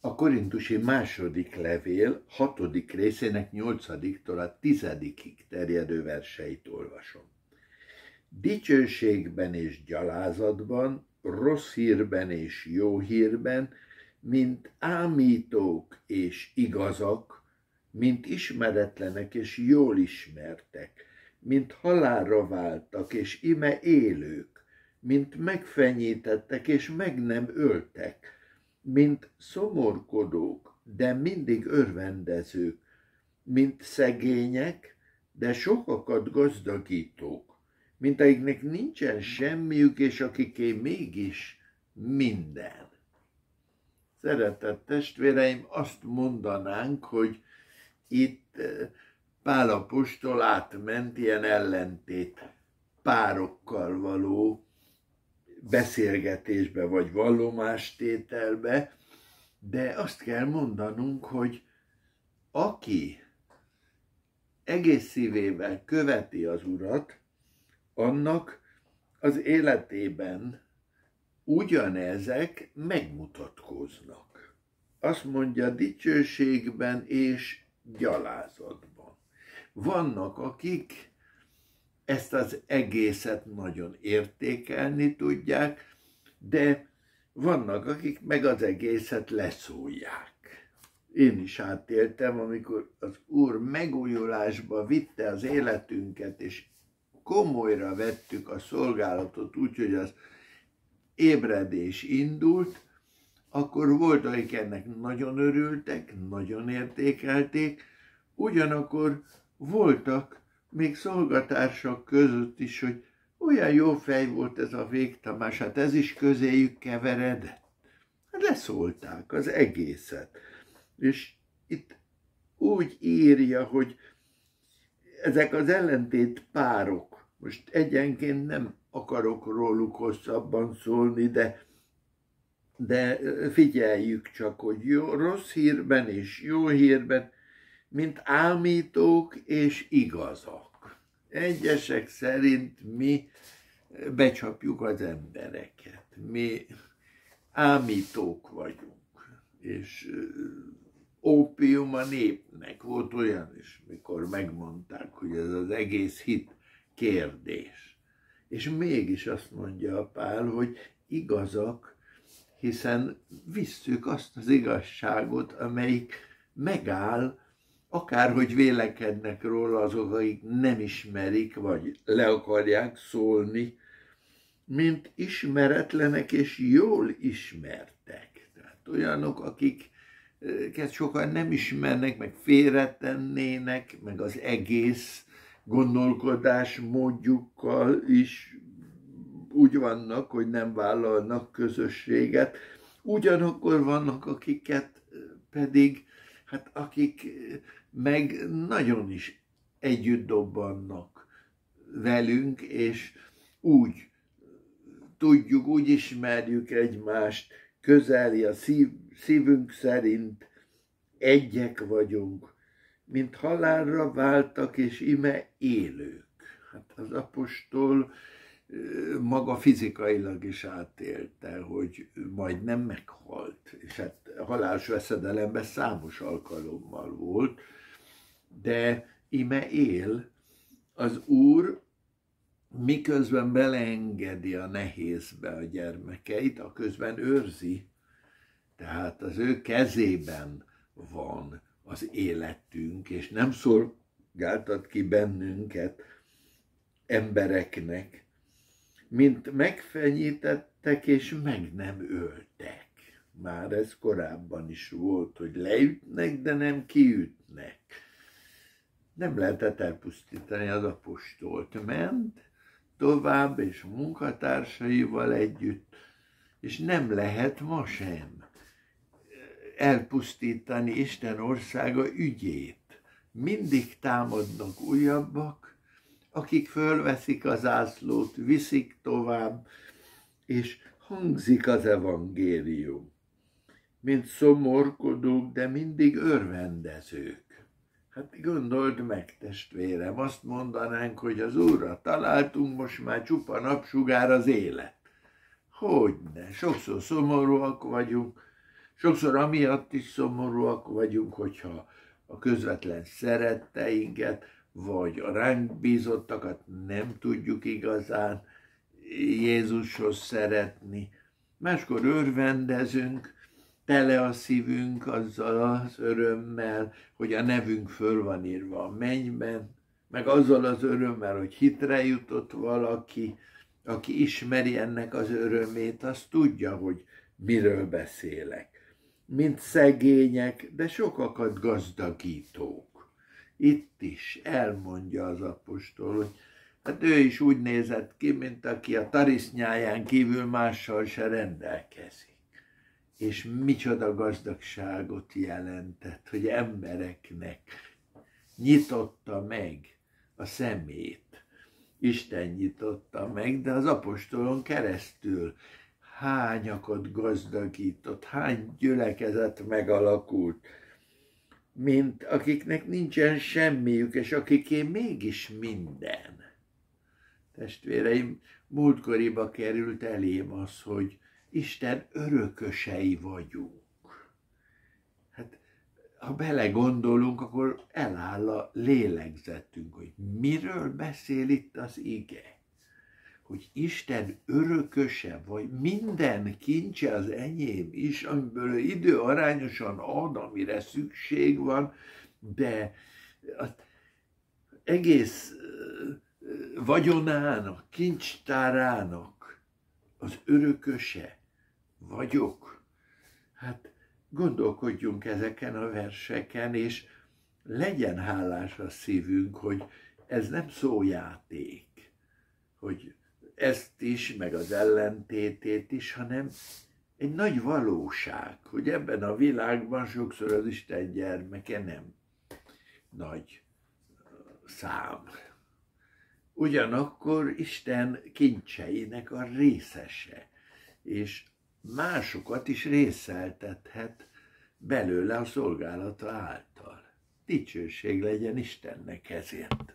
a korintusi második levél hatodik részének nyolcadiktól a tizedikig terjedő verseit olvasom. Dicsőségben és gyalázatban, rossz hírben és jó hírben, mint ámítók és igazak, mint ismeretlenek és jól ismertek, mint halálra váltak és ime élők, mint megfenyítettek és meg nem öltek, mint szomorkodók, de mindig örvendezők, mint szegények, de sokakat gazdagítók, mint akiknek nincsen semmiük, és akiké mégis minden. Szeretett testvéreim, azt mondanánk, hogy itt eh, Pálapostól átment ilyen ellentét párokkal való beszélgetésbe vagy vallomástételbe, de azt kell mondanunk, hogy aki egész szívével követi az Urat, annak az életében ugyanezek megmutatkoznak. Azt mondja dicsőségben és gyalázatban. Vannak, akik ezt az egészet nagyon értékelni tudják, de vannak, akik meg az egészet leszólják. Én is átéltem, amikor az Úr megújulásba vitte az életünket, és komolyra vettük a szolgálatot úgy, hogy az ébredés indult, akkor volt, akik ennek nagyon örültek, nagyon értékelték, ugyanakkor voltak, még szolgatársak között is, hogy olyan jó fej volt ez a végtamás, hát ez is közéjük keveredett. Hát leszólták az egészet. És itt úgy írja, hogy ezek az ellentét párok, most egyenként nem akarok róluk hosszabban szólni, de, de figyeljük csak, hogy jó, rossz hírben és jó hírben mint ámítók és igazak. Egyesek szerint mi becsapjuk az embereket. Mi ámítók vagyunk, és ópium a népnek. Volt olyan is, mikor megmondták, hogy ez az egész hit kérdés. És mégis azt mondja a Pál, hogy igazak, hiszen visszük azt az igazságot, amelyik megáll akárhogy vélekednek róla azok, akik nem ismerik, vagy le akarják szólni, mint ismeretlenek és jól ismertek. Tehát olyanok, akiket sokan nem ismernek, meg félretennének, meg az egész gondolkodás módjukkal is úgy vannak, hogy nem vállalnak közösséget. Ugyanakkor vannak, akiket pedig, hát akik meg nagyon is együtt dobbannak velünk, és úgy tudjuk, úgy ismerjük egymást, közeli a szív, szívünk szerint egyek vagyunk, mint halálra váltak, és ime élők. Hát az apostol maga fizikailag is átélte, hogy majd nem meghalt, és hát halálos veszedelemben számos alkalommal volt, de ime él, az Úr miközben beleengedi a nehézbe a gyermekeit, a közben őrzi, tehát az ő kezében van az életünk, és nem szolgáltat ki bennünket embereknek, mint megfenyítettek és meg nem öltek. Már ez korábban is volt, hogy leütnek, de nem kiütnek nem lehetett elpusztítani az apostolt. Ment tovább, és munkatársaival együtt, és nem lehet ma sem elpusztítani Isten országa ügyét. Mindig támadnak újabbak, akik fölveszik az ászlót, viszik tovább, és hangzik az evangélium. Mint szomorkodók, de mindig örvendezők. Hát gondold meg, testvérem, azt mondanánk, hogy az Úrra találtunk, most már csupa napsugár az élet. Hogyne, sokszor szomorúak vagyunk, Sokszor amiatt is szomorúak vagyunk, hogyha a közvetlen szeretteinket, vagy a ránk bízottakat nem tudjuk igazán Jézushoz szeretni. Máskor örvendezünk, tele a szívünk azzal az örömmel, hogy a nevünk föl van írva a mennyben, meg azzal az örömmel, hogy hitre jutott valaki, aki ismeri ennek az örömét, az tudja, hogy miről beszélek. Mint szegények, de sokakat gazdagítók. Itt is elmondja az apostol, hogy hát ő is úgy nézett ki, mint aki a tarisznyáján kívül mással se rendelkezik és micsoda gazdagságot jelentett, hogy embereknek nyitotta meg a szemét. Isten nyitotta meg, de az apostolon keresztül hányakat gazdagított, hány gyülekezet megalakult, mint akiknek nincsen semmiük, és akiké mégis minden. Testvéreim, múltkoriba került elém az, hogy Isten örökösei vagyunk. Hát, ha belegondolunk, akkor eláll a lélegzetünk, hogy miről beszél itt az ige. Hogy Isten örököse, vagy minden kincse az enyém is, amiből idő arányosan ad, amire szükség van, de az egész vagyonának, kincstárának az örököse vagyok. Hát gondolkodjunk ezeken a verseken, és legyen hálás a szívünk, hogy ez nem szójáték, hogy ezt is, meg az ellentétét is, hanem egy nagy valóság, hogy ebben a világban sokszor az Isten gyermeke nem nagy szám. Ugyanakkor Isten kincseinek a részese, és másokat is részeltethet belőle a szolgálata által. Dicsőség legyen Istennek ezért.